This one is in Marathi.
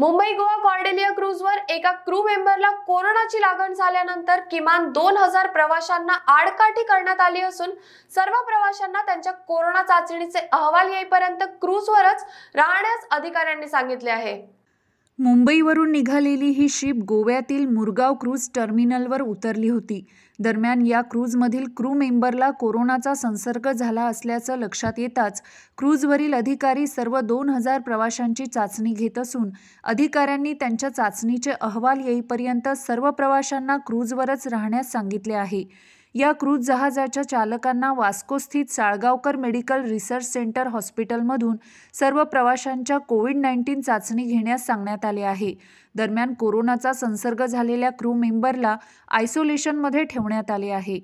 मुंबई गोवा कॉर्डेलिया क्रूजवर एका क्रू मेंबरला कोरोनाची लागण झाल्यानंतर किमान दोन हजार प्रवाशांना आडकाठी करण्यात आली असून सर्व प्रवाशांना त्यांच्या कोरोना चाचणीचे अहवाल येईपर्यंत क्रूजवरच राहण्यास अधिकाऱ्यांनी सांगितले आहे. मुंबईवरून निघालेली ही शिप गोव्यातील मुरगाव क्रूज टर्मिनलवर उतरली होती. दरम्यान या क्रूजमधील क्रू मेंबरला कोरोनाचा संसर्ग झाला असल्याचं लक्षात येताच क्रूजवरील अधिकारी सर्व दोन हजार प्रवाशांची चाचणी घेत असून अधिकाऱ्यांनी त्यांच्या चाचणीचे अहवाल येईपर्यंत सर्व प्रवाशांना क्रूजवरच राहण्यास सांगितले आहे. या क्रूज जहाजाच्या चालकांना वास्कोस्थित साळगावकर मेडिकल रिसर्च सेंटर हॉस्पिटलमधून सर्व प्रवाशांच्या कोविड नाईन्टीन चाचणी घेण्यास सांगण्यात आले आहे. दरम्यान कोरोनाचा संसर्ग झालेल्या क्रू मेंबरला आयसोलेशनमध्ये ठेवण्यात आले आहे.